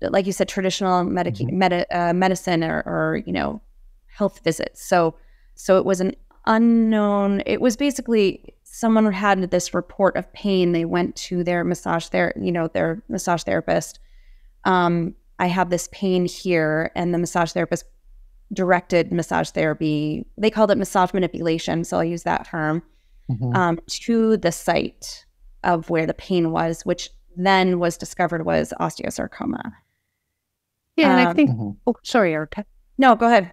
F: like you said, traditional medic- mm-hmm. med- uh, medicine or, or, you know, health visits. So, so it was an unknown. It was basically someone had this report of pain. They went to their massage ther- you know, their massage therapist. Um, I have this pain here, and the massage therapist directed massage therapy. They called it massage manipulation, so I'll use that term mm-hmm. um, to the site of where the pain was, which then was discovered was osteosarcoma.
E: Yeah, and um, I think. Mm-hmm. Oh, sorry, Erika.
F: No, go ahead.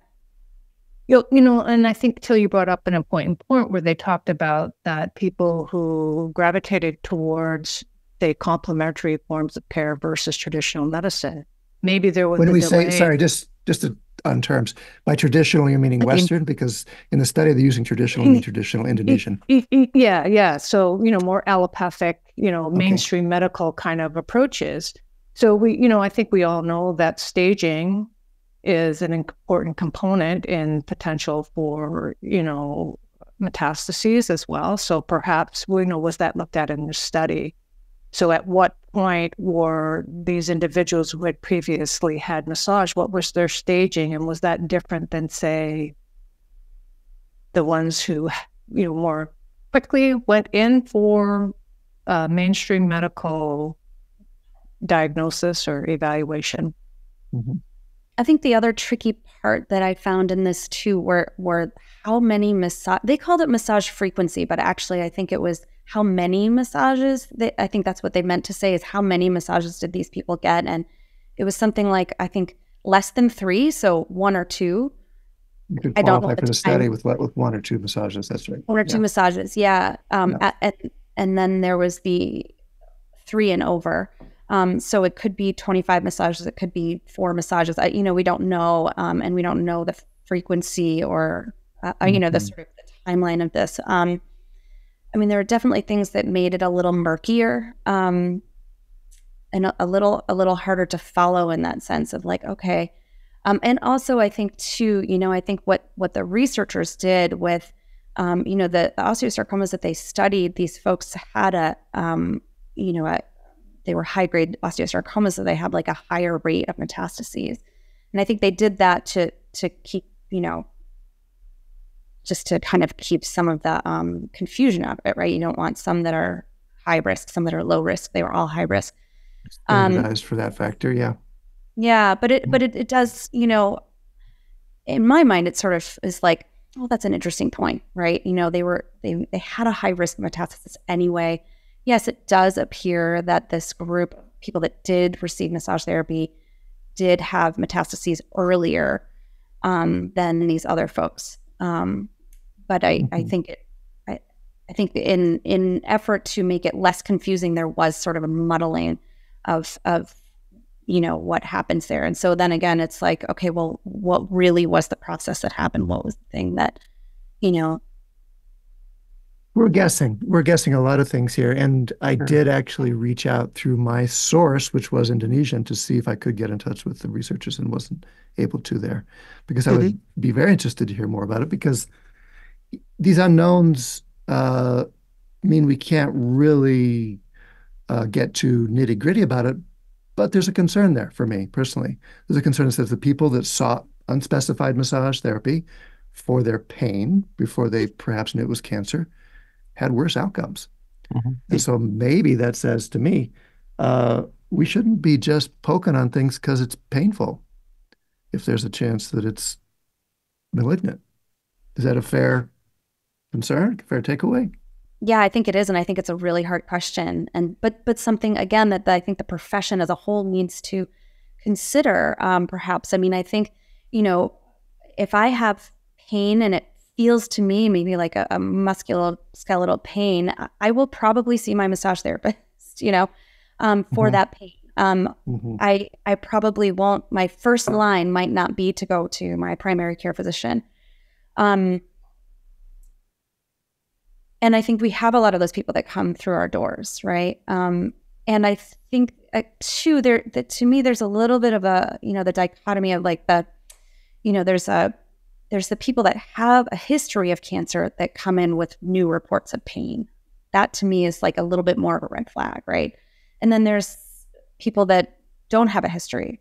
E: You, you know, and I think Til you brought up an important point where they talked about that people who gravitated towards the complementary forms of care versus traditional medicine. Maybe there was
D: when we delay. say sorry, just just to, on terms by traditional you're meaning Western because in the study they're using traditional mean mm-hmm. traditional Indonesian.
E: Yeah, yeah. So you know more allopathic, you know, mainstream okay. medical kind of approaches. So we, you know, I think we all know that staging is an important component in potential for, you know, metastases as well. So perhaps, you know, was that looked at in the study? So at what point were these individuals who had previously had massage, what was their staging? And was that different than, say, the ones who, you know, more quickly went in for uh, mainstream medical diagnosis or evaluation?
F: Mm-hmm. I think the other tricky part that I found in this too were were how many massage they called it massage frequency, but actually I think it was how many massages. They, I think that's what they meant to say is how many massages did these people get, and it was something like I think less than three, so one or two.
D: You could qualify I don't know for the study with with one or two massages. That's right.
F: One or yeah. two massages, yeah. Um, yeah. At, at, and then there was the three and over. Um, so it could be 25 massages, it could be four massages. I, you know, we don't know, um, and we don't know the frequency or uh, mm-hmm. you know the mm-hmm. sort of the timeline of this. Um, I mean, there are definitely things that made it a little murkier um, and a, a, little a little harder to follow in that sense of like, okay. Um, and also, I think too, you know, I think what what the researchers did with, um, you know, the, the osteosarcomas that they studied, these folks had a, um, you know, a, they were high grade osteosarcomas, so they had like a higher rate of metastases. And I think they did that to to keep, you know, just to kind of keep some of the um, confusion of it, right? You don't want some that are high risk, some that are low risk. They were all high risk.
D: Um, for that factor, yeah.
F: Yeah, but it but it, it does, you know, in my mind, it sort of is like, oh, that's an interesting point, right? You know, they were they they had a high risk of metastasis anyway yes, it does appear that this group of people that did receive massage therapy did have metastases earlier um, than these other folks. Um, but I, mm-hmm. I think it, I, I think in in effort to make it less confusing, there was sort of a muddling of of you know what happens there. And so then again, it's like, okay, well, what really was the process that happened? What was the thing that you know
D: we're guessing. We're guessing a lot of things here. And I did actually reach out through my source, which was Indonesian, to see if I could get in touch with the researchers and wasn't able to there because I mm-hmm. would be very interested to hear more about it because these unknowns uh, mean we can't really uh, get too nitty gritty about it. But there's a concern there for me personally. There's a concern that says the people that sought unspecified massage therapy for their pain before they perhaps knew it was cancer had worse outcomes. Mm-hmm. And so maybe that says to me, uh, we shouldn't be just poking on things because it's painful if there's a chance that it's malignant. Is that a fair concern, fair takeaway?
F: Yeah, I think it is, and I think it's a really hard question, and but but something again that, that I think the profession as a whole needs to consider. Um, perhaps, I mean, I think you know, if I have pain and it feels to me maybe like a, a musculoskeletal pain, I will probably see my massage therapist, [LAUGHS] you know, um, for mm-hmm. that pain. Um, mm-hmm. I I probably won't. My first line might not be to go to my primary care physician. Um, and I think we have a lot of those people that come through our doors, right? Um, and I think uh, too, there that to me, there's a little bit of a you know the dichotomy of like the, you know, there's a there's the people that have a history of cancer that come in with new reports of pain. That to me is like a little bit more of a red flag, right? And then there's people that don't have a history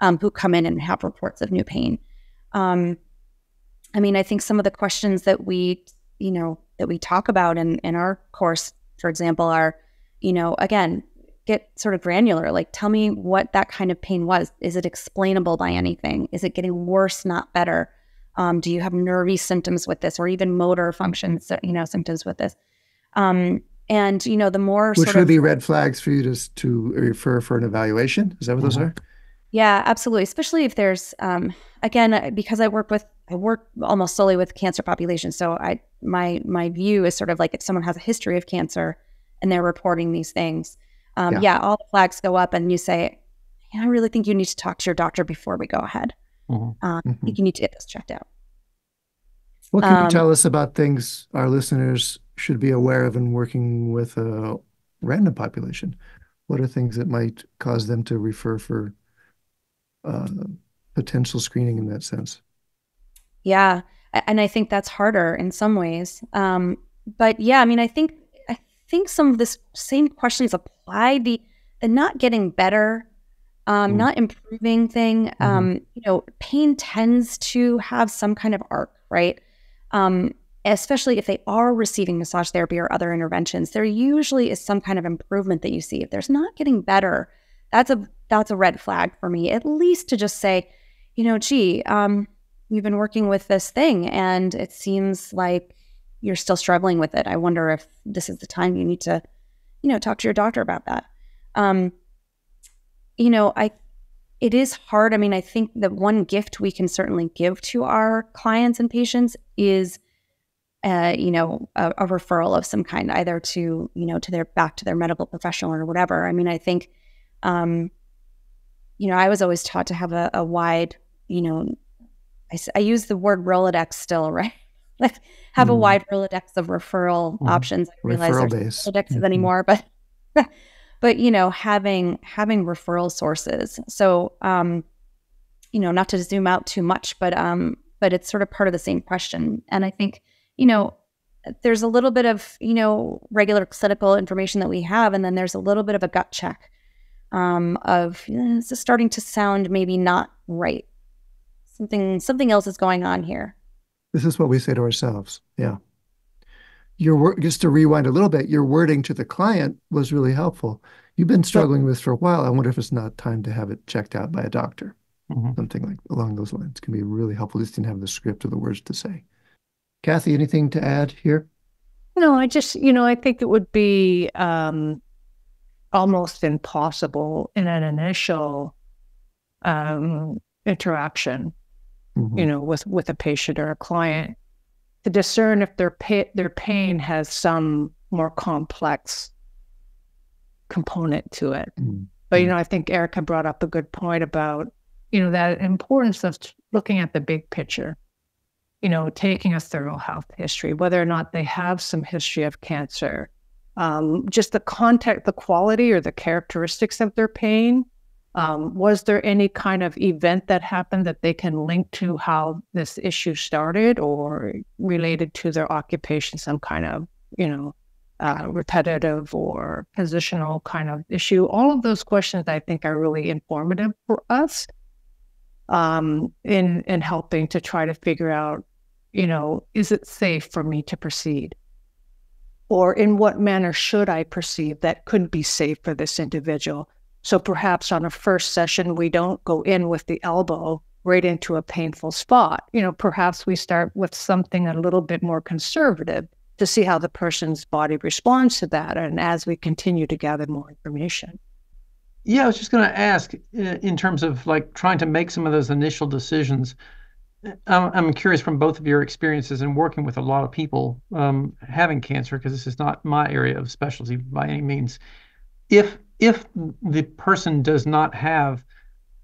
F: um, who come in and have reports of new pain. Um, I mean, I think some of the questions that we, you know, that we talk about in, in our course, for example, are, you know, again, get sort of granular. Like, tell me what that kind of pain was. Is it explainable by anything? Is it getting worse, not better? Um, do you have nervy symptoms with this, or even motor functions, you know, symptoms with this? Um, and you know, the more
D: which would
F: of,
D: be red flags for you to to refer for an evaluation. Is that what mm-hmm. those are?
F: Yeah, absolutely. Especially if there's, um, again, because I work with, I work almost solely with cancer populations. So I, my my view is sort of like if someone has a history of cancer and they're reporting these things, um, yeah. yeah. all the flags go up, and you say, I really think you need to talk to your doctor before we go ahead. Mm-hmm. Uh, mm-hmm. You need to get this checked out.
D: What can um, you tell us about things our listeners should be aware of in working with a random population? What are things that might cause them to refer for uh, potential screening in that sense?
F: Yeah, and I think that's harder in some ways. Um, but yeah, I mean, I think I think some of this same questions apply. The the not getting better um, mm. not improving thing. Mm-hmm. Um, you know, pain tends to have some kind of arc, right? Um, especially if they are receiving massage therapy or other interventions, there usually is some kind of improvement that you see. If there's not getting better, that's a that's a red flag for me. At least to just say, you know, gee, um, you've been working with this thing, and it seems like you're still struggling with it. I wonder if this is the time you need to, you know, talk to your doctor about that. Um, you know, I it is hard. I mean, I think that one gift we can certainly give to our clients and patients is uh, you know, a, a, referral of some kind, either to, you know, to their back to their medical professional or whatever. I mean, I think, um, you know, I was always taught to have a, a wide, you know, I, I, use the word Rolodex still, [LAUGHS] right? like have mm. a wide Rolodex of referral mm. options. I realize referral there's base. Rolodexes mm-hmm. anymore, but [LAUGHS] but you know having having referral sources so um you know not to zoom out too much but um but it's sort of part of the same question and i think you know there's a little bit of you know regular clinical information that we have and then there's a little bit of a gut check um, of eh, this is starting to sound maybe not right something something else is going on here
D: this is what we say to ourselves yeah your just to rewind a little bit, your wording to the client was really helpful. You've been struggling with this for a while. I wonder if it's not time to have it checked out by a doctor. Mm-hmm. Something like along those lines can be really helpful Just didn't have the script or the words to say. Cathy, anything to add here?
E: No, I just, you know, I think it would be um, almost impossible in an initial um, interaction, mm-hmm. you know, with with a patient or a client to discern if their pa- their pain has some more complex component to it. Mm-hmm. But you know, I think Erika brought up a good point about you know that importance of looking at the big picture. You know, taking a thorough health history, whether or not they have some history of cancer, um, just the context, the quality, or the characteristics of their pain um, was there any kind of event that happened that they can link to how this issue started or related to their occupation, some kind of, you know, uh, repetitive or positional kind of issue? All of those questions I think are really informative for us um, in, in helping to try to figure out, you know, is it safe for me to proceed? Or in what manner should I perceive that could be safe for this individual? So perhaps on a first session, we don't go in with the elbow right into a painful spot. You know, perhaps we start with something a little bit more conservative to see how the person's body responds to that. And as we continue to gather more information.
C: Yeah, I was just going to ask uh, in terms of like trying to make some of those initial decisions. I'm curious from both of your experiences in working with a lot of people um, having cancer, because this is not my area of specialty by any means. If if the person does not have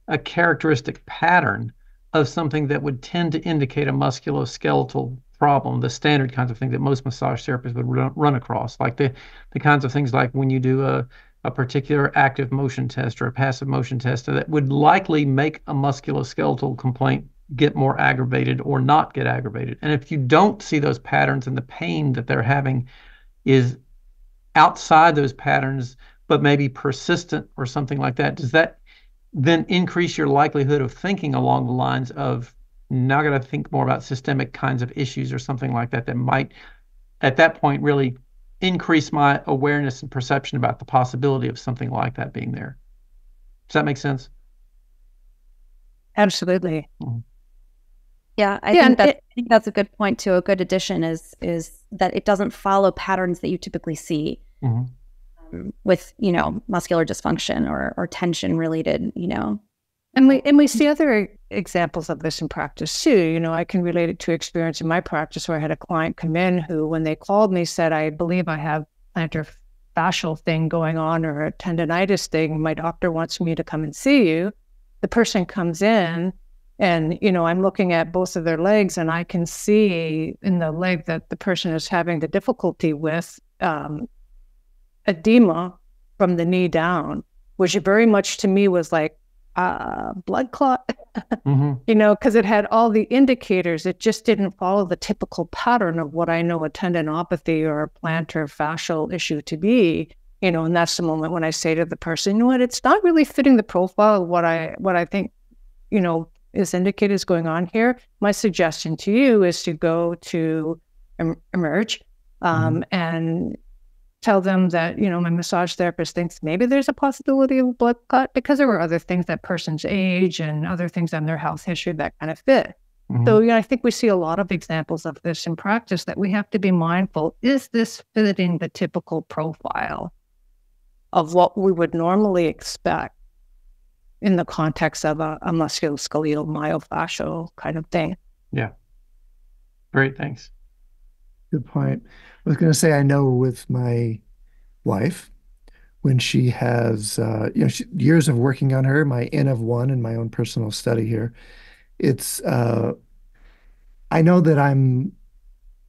C: a characteristic pattern of something that would tend to indicate a musculoskeletal problem, the standard kinds of things that most massage therapists would run, run across, like the, the kinds of things like when you do a, a particular active motion test or a passive motion test that would likely make a musculoskeletal complaint get more aggravated or not get aggravated. And if you don't see those patterns and the pain that they're having is outside those patterns, but maybe persistent or something like that, does that then increase your likelihood of thinking along the lines of now I got to think more about systemic kinds of issues or something like that that might at that point really increase my awareness and perception about the possibility of something like that being there. Does that make sense?
E: Absolutely.
F: Mm-hmm. Yeah, I
E: yeah,
F: think that
E: it,
F: I think that's a good point too. A good addition is is that it doesn't follow patterns that you typically see mm-hmm. um, with you know muscular dysfunction or or tension related you know.
E: And we and we see other examples of this in practice too. You know, I can relate it to experience in my practice where I had a client come in who, when they called me, said, "I believe I have plantar fascial thing going on or a tendonitis thing. My doctor wants me to come and see you." The person comes in and, you know, I'm looking at both of their legs and I can see in the leg that the person is having the difficulty with um, edema from the knee down, which very much to me was like, uh, blood clot, mm-hmm. [LAUGHS] you know, because it had all the indicators. It just didn't follow the typical pattern of what I know a tendinopathy or a plantar fascial issue to be. You know, and that's the moment when I say to the person, you know what, it's not really fitting the profile of what I what I think, you know, is indicated is going on here. My suggestion to you is to go to Emerge um, mm-hmm. and tell them that you know my massage therapist thinks maybe there's a possibility of a blood clot because there were other things that person's age and other things on their health history that kind of fit mm-hmm. so you know i think we see a lot of examples of this in practice that we have to be mindful is this fitting the typical profile of what we would normally expect in the context of a, a musculoskeletal myofascial kind of thing.
C: Yeah. Great thanks.
D: Good point. I was going to say, I know with my wife, when she has, uh, you know, she, years of working on her, my N of one and my own personal study here, it's, uh, I know that I'm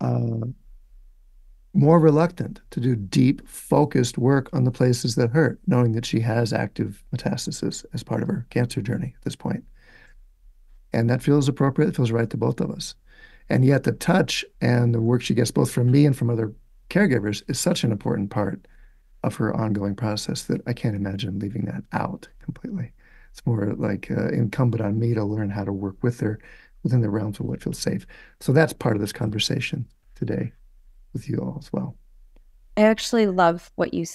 D: uh, more reluctant to do deep, focused work on the places that hurt, knowing that she has active metastasis as part of her cancer journey at this point. And that feels appropriate. It feels right to both of us. And yet, the touch and the work she gets both from me and from other caregivers is such an important part of her ongoing process that I can't imagine leaving that out completely. It's more like uh, incumbent on me to learn how to work with her within the realms of what feels safe. So that's part of this conversation today with you all as well.
F: I actually love what you.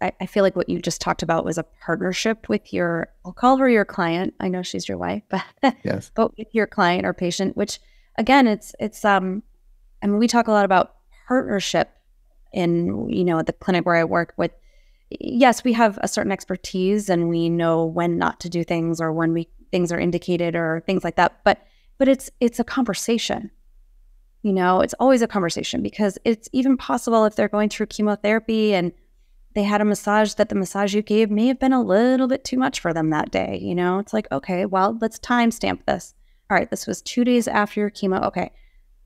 F: I, I feel like what you just talked about was a partnership with your. I'll call her your client. I know she's your wife, but [LAUGHS]
D: yes,
F: but with your client or patient, which again, it's it's um, I mean, we talk a lot about partnership in you know at the clinic where I work with. Yes, we have a certain expertise and we know when not to do things or when we things are indicated or things like that. But but it's it's a conversation. You know, it's always a conversation because it's even possible if they're going through chemotherapy and they had a massage that the massage you gave may have been a little bit too much for them that day. You know, it's like, okay, well, let's timestamp this all right, this was two days after your chemo. Okay.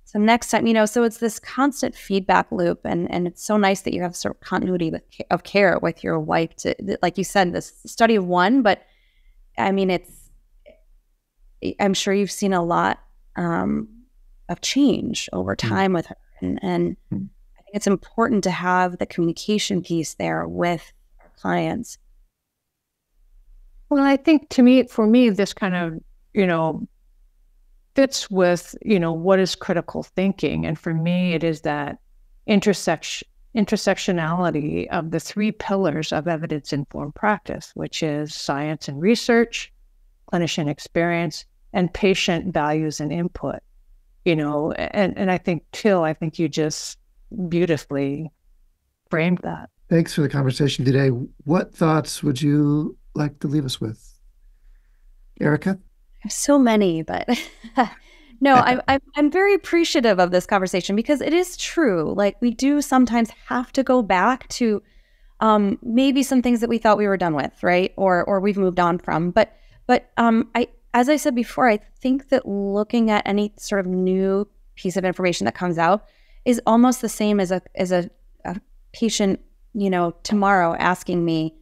F: So next time, you know, so it's this constant feedback loop, and and it's so nice that you have sort of continuity of care with your wife. To like you said, this study of one, but I mean, it's. I'm sure you've seen a lot um, of change over hmm. time mm. with her, and, and mm. I think it's important to have the communication piece there with our clients.
E: Well, I think to me, for me, this kind of you know fits with you know what is critical thinking and for me it is that intersection intersectionality of the three pillars of evidence informed practice which is science and research clinician experience and patient values and input you know and and i think Til i think you just beautifully framed that
D: thanks for the conversation today what thoughts would you like to leave us with erika
F: so many, but [LAUGHS] no, I'm, I'm I'm very appreciative of this conversation because it is true. Like we do sometimes have to go back to um, maybe some things that we thought we were done with, right? Or or we've moved on from. But but um, I as I said before, I think that looking at any sort of new piece of information that comes out is almost the same as a as a, a patient, you know, tomorrow asking me,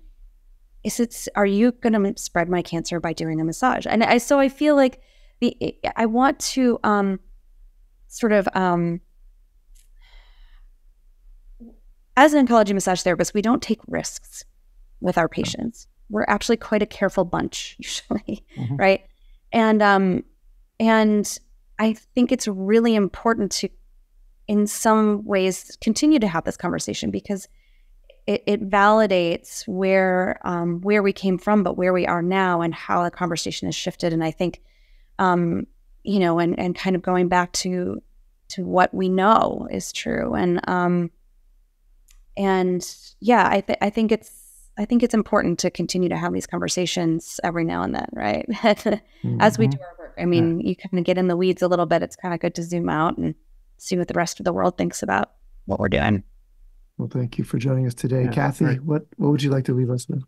F: is it are you going to spread my cancer by doing a massage and i so i feel like the I want to um, sort of um, as an oncology massage therapist, we don't take risks with our patients. We're actually quite a careful bunch [LAUGHS] usually, mm-hmm. right? And um, and I think it's really important to, in some ways, continue to have this conversation because it, it validates where um, where we came from, but where we are now, and how the conversation has shifted. And I think, um, you know, and and kind of going back to to what we know is true, and um, and yeah, I th- I think it's I think it's important to continue to have these conversations every now and then, right? mm-hmm. [LAUGHS] As we do our work. I mean, yeah. you kind of get in the weeds a little bit. It's kind of good to zoom out and see what the rest of the world thinks about what we're doing.
D: Well, thank you for joining us today, yeah, Cathy. Right. What what would you like to leave us with?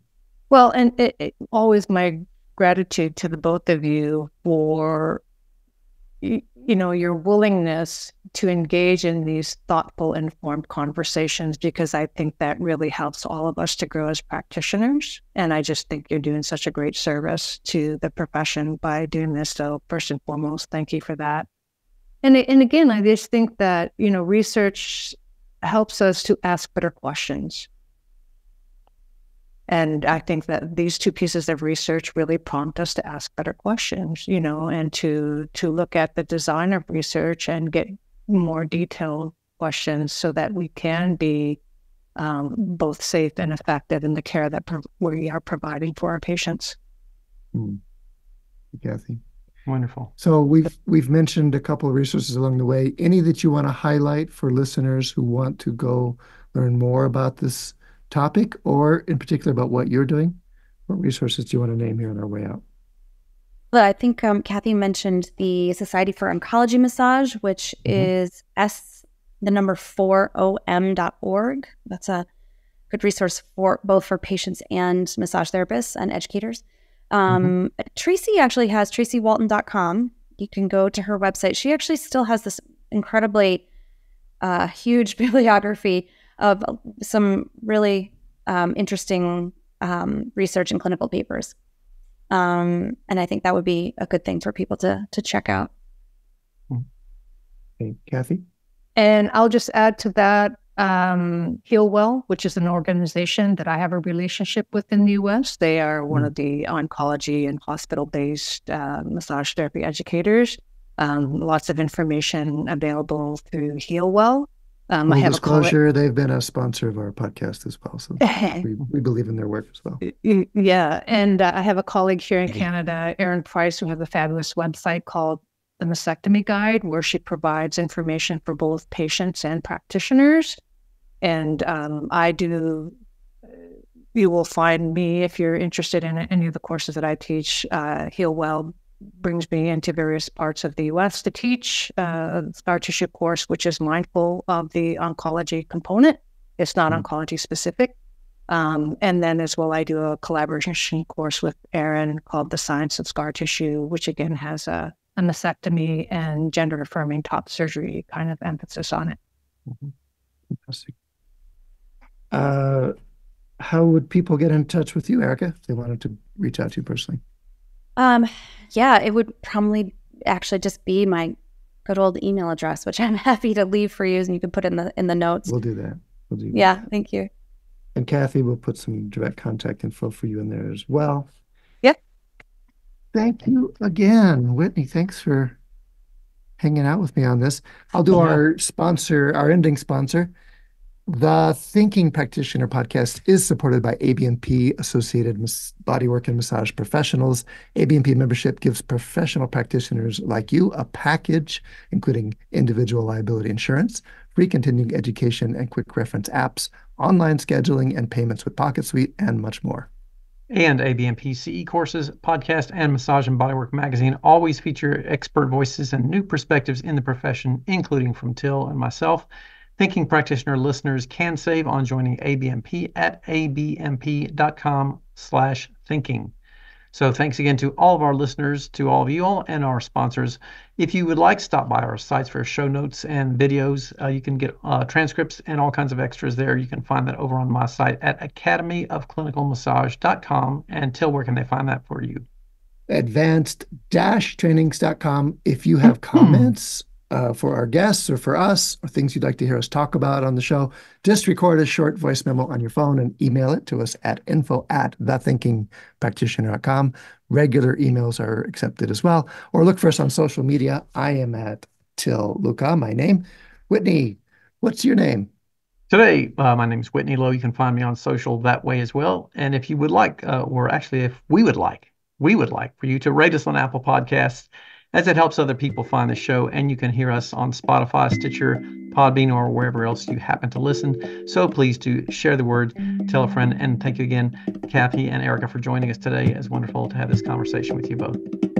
E: Well, and it, it, always my gratitude to the both of you for you, know your willingness to engage in these thoughtful, informed conversations because I think that really helps all of us to grow as practitioners. And I just think you're doing such a great service to the profession by doing this. So first and foremost, thank you for that. And and again, I just think that you know research helps us to ask better questions. And I think that these two pieces of research really prompt us to ask better questions, you know, and to to look at the design of research and get more detailed questions so that we can be um, both safe and effective in the care that pro- we are providing for our patients.
D: Hmm. Cathy.
C: Wonderful.
D: So we've we've mentioned a couple of resources along the way. Any that you want to highlight for listeners who want to go learn more about this topic, or in particular about what you're doing? What resources do you want to name here on our way out?
F: Well, I think um, Cathy mentioned the Society for Oncology Massage, which mm-hmm. is s the number four om.org. That's a good resource for both for patients and massage therapists and educators. Um, mm-hmm. Tracy actually has tracywalton.com. You can go to her website. She actually still has this incredibly uh, huge [LAUGHS] bibliography of some really um, interesting um, research and clinical papers. Um, and I think that would be a good thing for people to to check out.
D: Okay, Cathy.
E: And I'll just add to that um, Healwell, which is an organization that I have a relationship with in the US. They are one of the oncology and hospital based uh, massage therapy educators. Um, lots of information available through Healwell.
D: Um, I have disclosure, they've been a sponsor of our podcast as well. So [LAUGHS] we, we believe in their work as well.
E: Yeah. And uh, I have a colleague here in Canada, Erin Price, who has a fabulous website called the Mastectomy Guide, where she provides information for both patients and practitioners. And um, I do, uh, you will find me if you're interested in any of the courses that I teach. Uh, Healwell brings me into various parts of the US to teach uh, scar tissue course, which is mindful of the oncology component. It's not mm-hmm. oncology specific. Um, and then as well, I do a collaboration course with Erin called The Science of Scar Tissue, which again has a a mastectomy and gender affirming top surgery kind of emphasis on it. Mm-hmm.
D: Fantastic. Uh, how would people get in touch with you, Erika, if they wanted to reach out to you personally?
F: Um, yeah, it would probably actually just be my good old email address, which [LAUGHS] I'm happy to leave for you, and you can put in the in the notes.
D: We'll do that. We'll do. That.
F: Yeah, thank you.
D: And Cathy will put some direct contact info for you in there as well. Yep. Thank you again, Whitney. Thanks for hanging out with me on this. I'll do yeah. our sponsor, our ending sponsor. The Thinking Practitioner podcast is supported by ABMP, Associated Bodywork and Massage Professionals. ABMP membership gives professional practitioners like you a package, including individual liability insurance, free continuing education and quick reference apps, online scheduling and payments with PocketSuite, and much more
C: and ABMP CE courses, podcast, and Massage and Bodywork magazine always feature expert voices and new perspectives in the profession, including from Til and myself. Thinking practitioner listeners can save on joining ABMP at abmp.com slash thinking. So thanks again to all of our listeners, to all of you all, and our sponsors. If you would like stop by our sites for show notes and videos, uh, you can get uh, transcripts and all kinds of extras there. You can find that over on my site at academyofclinicalmassage.com. And Til, where can they find that for you?
D: advanced-trainings.com. If you have comments uh, for our guests or for us or things you'd like to hear us talk about on the show, just record a short voice memo on your phone and email it to us at info at thethinkingpractitioner.com. Regular emails are accepted as well. Or look for us on social media. I am at Til Luchau, my name. Whitney, what's your name?
C: Today, uh, my name is Whitney Lowe. You can find me on social that way as well. And if you would like, uh, or actually, if we would like, we would like for you to rate us on Apple Podcasts, as it helps other people find the show. And you can hear us on Spotify, Stitcher, Podbean, or wherever else you happen to listen. So please do share the word, tell a friend, and thank you again, Cathy and Erika, for joining us today. It's wonderful to have this conversation with you both.